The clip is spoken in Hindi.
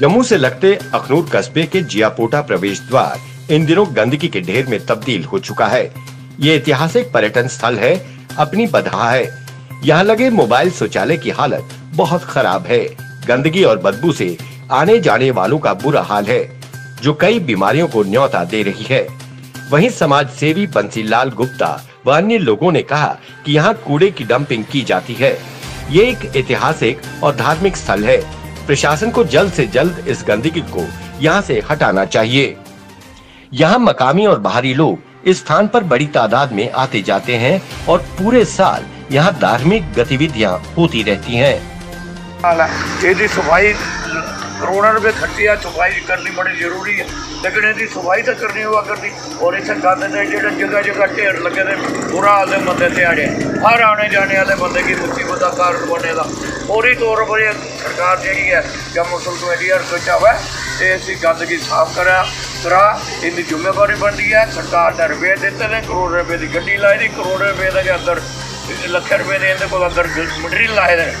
जम्मू से लगते अखनूर कस्बे के जियापोटा प्रवेश द्वार इन दिनों गंदगी के ढेर में तब्दील हो चुका है। ये ऐतिहासिक पर्यटन स्थल है, अपनी बधा है। यहाँ लगे मोबाइल शौचालय की हालत बहुत खराब है। गंदगी और बदबू से आने जाने वालों का बुरा हाल है, जो कई बीमारियों को न्योता दे रही है। वहीं समाज सेवी बंसीलाल गुप्ता व अन्य लोगों ने कहा कि यहाँ कूड़े की डंपिंग की जाती है। ये एक ऐतिहासिक और धार्मिक स्थल है। प्रशासन को जल्द से जल्द इस गंदगी को यहाँ से हटाना चाहिए यहाँ मकामी और बाहरी लोग इस स्थान पर बड़ी तादाद में आते जाते हैं और पूरे साल यहाँ धार्मिक गतिविधियाँ होती रहती हैं। यदि सफ़ाई ਕਰੋੜਾਂ ਰੁਪਏ ਖਰਚੇ ਆ ਸਫ਼ਾਈ ਕਰਨੀ ਬੜੀ ਜ਼ਰੂਰੀ ਹੈ। ਲੇਕਿਨ ਇਹਦੀ ਸਫ਼ਾਈ ਤਾਂ ਕਰਨੀ ਹੋਆ ਕਰਦੀ ਔਰ ਇੱਥੇ ਗੰਦ ਦੇ ਜਿਹੜੇ ਜਗ੍ਹਾ ਜਗ੍ਹਾ ਢੇਰ ਲੱਗੇ ਨੇ, ਬੁਰਾ ਹਾਲ ਦੇ ਬੰਦੇ ਤੇ ਆੜੇ। ਹਰ ਆਣੇ ਜਾਣੇ ਵਾਲੇ ਬੰਦੇ ਕੀ ਮੁਸੀਬਤ ਦਾ ਕਾਰਨ ਬਣੇ ਦਾ। ਫੌਰੀ ਤੌਰ ਪਰ ਸਰਕਾਰ ਜਿਹੜੀ ਹੈ ਜਾਂ ਮੁਸਲ ਕਮੇਟੀ ਹਰ ਕੋਈ ਤੇ ਅਸੀਂ ਗੰਦਗੀ ਸਾਫ਼ ਕਰਾ ਕਰਾ, ਇਹਦੀ ਜ਼ਿੰਮੇਵਾਰੀ ਬਣਦੀ ਹੈ। ਸਰਕਾਰ ਨੇ ਰੁਪਏ ਦਿੱਤੇ ਨੇ, ਕਰੋੜ ਰੁਪਏ ਦੀ ਗੱਡੀ ਲਾਈ ਦੀ, ਕਰੋੜ ਰੁਪਏ ਦੇ ਅੰਦਰ, ਲੱਖ ਰੁਪਏ ਦੇ ਇਹਦੇ ਕੋਲ ਅੰਦਰ ਮਟੀਰੀਅਲ ਲਾਏ ਨੇ।